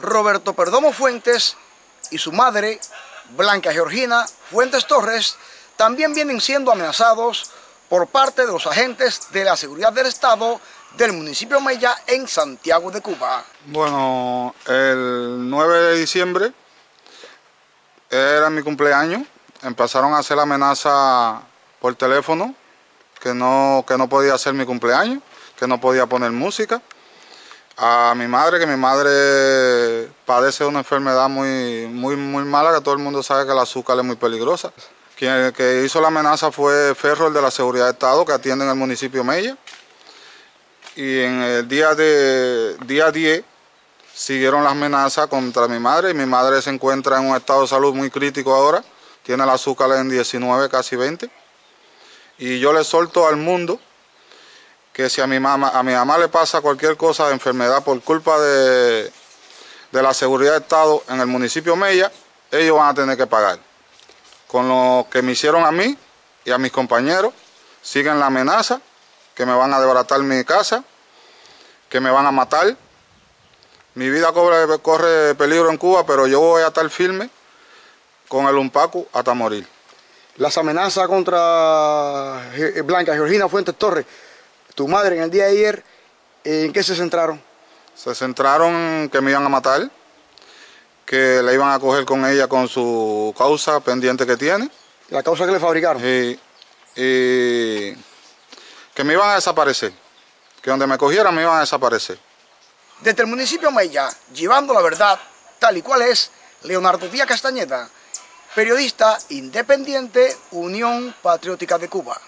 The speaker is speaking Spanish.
Roberto Perdomo Fuentes y su madre, Blanca Georgina Fuentes Torres, también vienen siendo amenazados por parte de los agentes de la seguridad del Estado del municipio Mella en Santiago de Cuba. Bueno, el 9 de diciembre era mi cumpleaños, empezaron a hacer amenaza por teléfono que no, que no podía hacer mi cumpleaños, que no podía poner música. A mi madre, que mi madre padece de una enfermedad muy, muy, muy mala, que todo el mundo sabe que el azúcar es muy peligrosa. Quien que hizo la amenaza fue Ferro, el de la Seguridad de Estado, que atiende en el municipio Mella. Y en el día, de, día 10 siguieron las amenazas contra mi madre y mi madre se encuentra en un estado de salud muy crítico ahora, tiene el azúcar en 19, casi 20. Y yo le solto al mundo que si a mi mamá, a mi mamá le pasa cualquier cosa de enfermedad por culpa de, de la seguridad de Estado en el municipio Mella, ellos van a tener que pagar. Con lo que me hicieron a mí y a mis compañeros, siguen la amenaza, que me van a desbaratar mi casa, que me van a matar. Mi vida corre, peligro en Cuba, pero yo voy a estar firme con el Umpacu hasta morir. Las amenazas contra Blanca Georgina Fuentes Torres tu madre en el día de ayer, ¿en qué se centraron? Se centraron en que me iban a matar, que la iban a coger con ella con su causa pendiente que tiene. ¿La causa que le fabricaron? Y, y que me iban a desaparecer, que donde me cogieran me iban a desaparecer. Desde el municipio Mella, llevando la verdad tal y cual es, Leonardo Díaz Castañeda, periodista independiente, Unión Patriótica de Cuba.